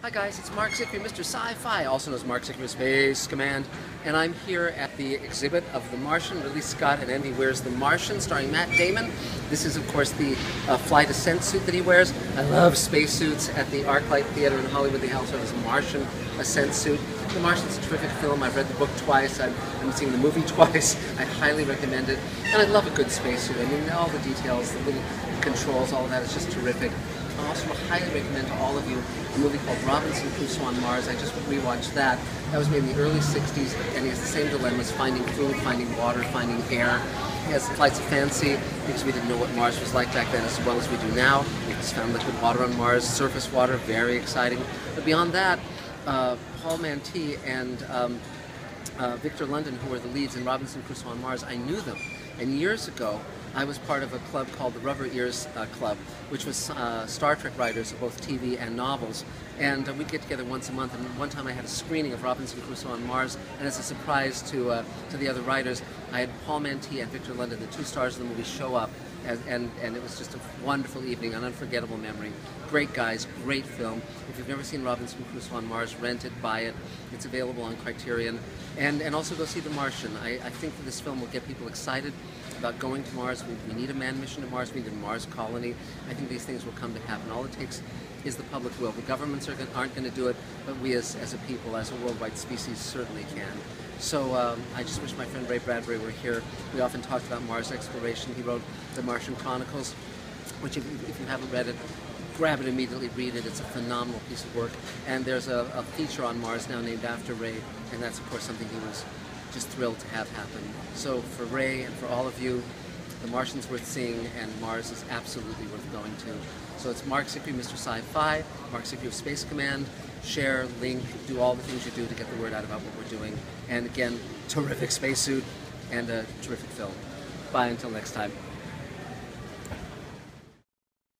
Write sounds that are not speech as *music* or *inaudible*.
Hi guys, it's Marc Zicree, Mr. Sci-Fi, also known as Marc of Space Command, and I'm here at the exhibit of The Martian, Ridley Scott and Andy Weir's The Martian, starring Matt Damon. This is, of course, the uh, flight ascent suit that he wears. I love spacesuits. At the ArcLight Theater in Hollywood, they also have this Martian ascent suit. The Martian's a terrific film. I've read the book twice. I've, I'm seeing the movie *laughs* twice. I highly recommend it. And I love a good spacesuit. I mean, all the details, the little controls, all of that is just terrific. I also highly recommend to all of you a movie called Robinson Crusoe on Mars. I just rewatched that. That was made in the early 60s, and he has the same dilemmas, finding food, finding water, finding air. He has flights of fancy, because we didn't know what Mars was like back then as well as we do now. We just found liquid water on Mars, surface water, very exciting. But beyond that, uh, Paul Mantee and um, uh, Victor Lundin, who were the leads in Robinson Crusoe on Mars, I knew them. And years ago, I was part of a club called the Rubber Ears uh, Club, which was uh, Star Trek writers of both TV and novels. And uh, we'd get together once a month. And one time I had a screening of Robinson Crusoe on Mars. And as a surprise to uh, to the other writers, I had Paul Mantee and Victor Lundin, the two stars of the movie, show up. And, and, and, it was just a wonderful evening, an unforgettable memory. Great guys, great film. If you've never seen Robinson Crusoe on Mars, rent it, buy it. It's available on Criterion. And, and also go see The Martian. I, I think that this film will get people excited about going to Mars. We, need a manned mission to Mars. We need a Mars colony. I think these things will come to happen. All it takes is the public will. The governments are, aren't going to do it, but we as, as a people, as a worldwide species, certainly can. So um, I just wish my friend Ray Bradbury were here. We often talked about Mars exploration. He wrote The Martian Chronicles, which if, if you haven't read it, grab it immediately, read it. It's a phenomenal piece of work. And there's a, a feature on Mars now named after Ray, and that's of course something he was just thrilled to have happen. So for Ray and for all of you, The Martian's worth seeing, and Mars is absolutely worth going to. So it's Marc Zicree, Mr. Sci-Fi, Marc Zicree of Space Command. Share, link, do all the things you do to get the word out about what we're doing. And again, terrific spacesuit and a terrific film. Bye until next time.